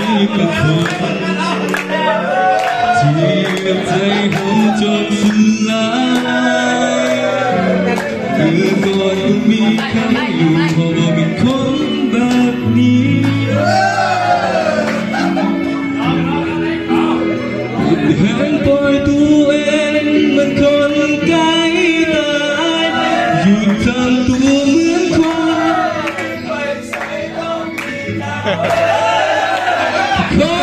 ที่เป็นคที่กัใจผมจนสุดลายคือก่อนคุณมีครอยู่พอเป็นคนแบบนี้แหงปอยตัวเองมันคนไกลตายหยุดทำตัวเหมือนคน Back